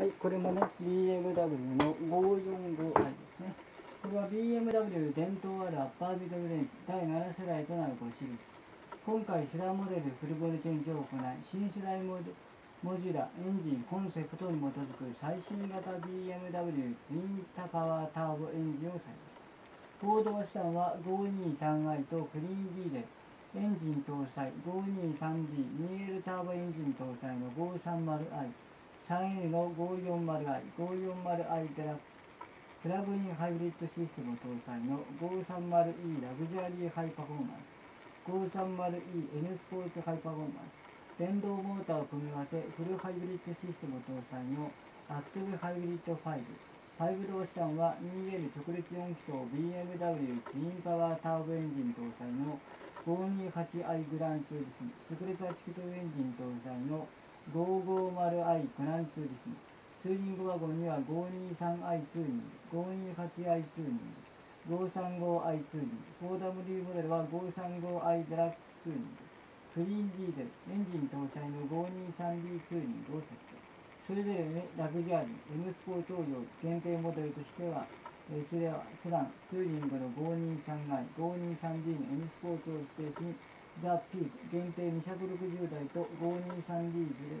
はい、これもね、BMW の 545i ですね。これは BMW 伝統あるアッパービドルレンジ第7世代となる5シリーズ。今回、セダンモデルフルボディチェンジを行い、新世代モモジュラ、エンジン、コンセプトに基づく最新型 BMW ツインタパワーターボエンジンを採用。行動したのは 523i とクリーンディーゼル、エンジン搭載 523D2L ターボエンジン搭載の 530i。3A の 540i、540i デラプラグインハイブリッドシステム搭載の 530e ラグジュアリーハイパフォーマンス、530eN スポーツハイパフォーマンス、電動モーターを組み合わせフルハイブリッドシステム搭載のアクティブハイブリッド5、5動車は 2L 直列4気筒 BMW ツインパワーターボエンジン搭載の 528i グランツーリスム直列8気筒エンジン搭載の 550i クランツーリスムツーリングワゴンには 523i ツーリング。528i ツーリング。535i ツーリング。4W モデルは 535i デラックスツーリング。クリーンディーゼル。エンジン搭載の 523D ツーリング。を設定それぞれ、ね、ラグジュアリー。M スポーツ用限定モデルとしてはえー、それはセダン、ツーリングの 523i、523D の M スポーツを指定し、ザ・ピーク限定260台と523リーズで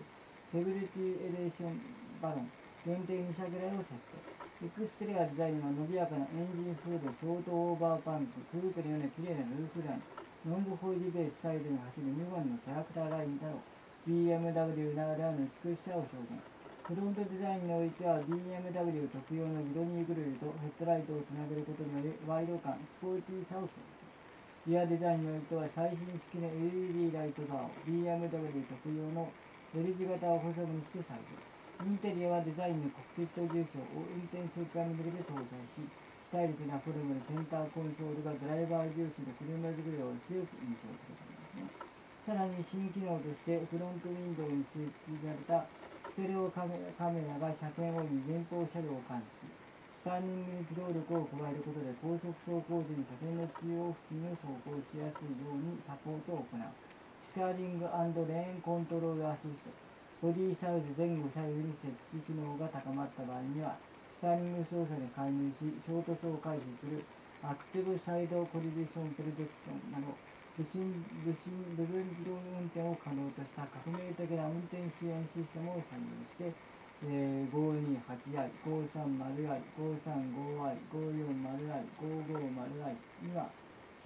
セグリティエレーションバロン限定2車ぐらいを設定。エクステリアデザインは伸びやかなエンジンフードショートオーバーパンククループのような綺麗なルーフラインロングホイールベースサイドに走る2番のキャラクターラインだろう BMW ならではの美しさを表現。フロントデザインにおいては BMW 特有のミロニーグルーとヘッドライトをつなげることによりワイド感スポーティーさを表現。リアデザインにおいては最新式の LED ライトバーを BMW 特有の L 字型を補助にして採用。インテリアはデザインのコックピット重賞を運転する側に向けて搭載し、スタイリッシュなフォルムのセンターコンソールがドライバー重視の車作りを強く印象付けていますね。さらに新機能としてフロントウィンドウに設置されたステレオカメラが車線をに前方車両を監視。スターニングに機動力を加えることで高速走行時に車線の中央付近を走行しやすいようにサポートを行う。スターリングレーンコントロールアシスト。ボディサイズ前後左右に設置機能が高まった場合には、スターリング操作に介入し、衝突を回避するアクティブサイドコリディションプロジェクションなど、部品部品部分自動運転を可能とした革命的な運転支援システムを採用して、えー、528i、530i、535i、540i、550i には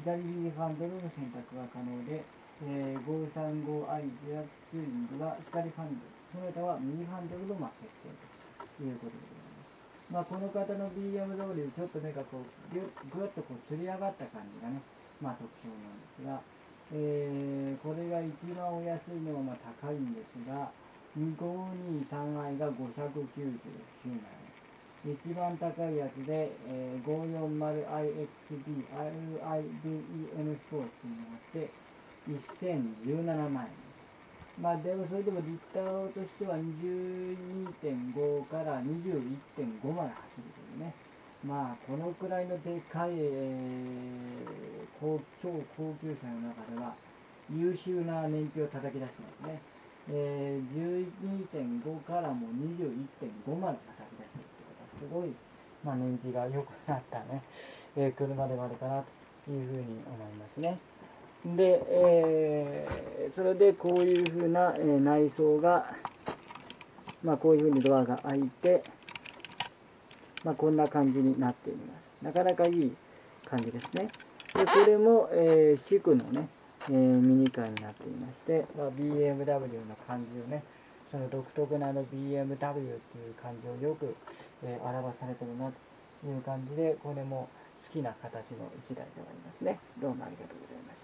左右ハンドルの選択が可能で、えー、535i デアツーリングは左ハンドル、その他は右ハンドルの設定ということでございます。まあ、この方の BMW ちょっと目がこうぐぐっとこうつり上がった感じがね、まあ、特徴なんですが、えー、これが一番お安いのはまあ高いんですが、523i が599円。一番高いやつで、えー、540iXD RIVEN スポーツになって1017万円です。まあでもそれでもリッターとしては22.5から21.5まで走るというね。まあこのくらいのでかい、えー、高超高級車の中では優秀な燃費を叩き出してますね。えー、12.5からも21.5まで叩き出してるってことはすごい、まあ、燃費が良くなったね、えー、車でもあるかなというふうに思いますね。で、えー、それでこういうふうな、えー、内装が、まあ、こういうふうにドアが開いて、まあ、こんな感じになっています。なかなかいい感じですね。で、これも、えー、シクのね、えー、ミニカーになっていまして、まあ、BMW の感じをね、その独特なあの BMW っていう感じをよく、えー、表されてるなという感じで、これも好きな形の1台ではありますね。どうもありがとうございました。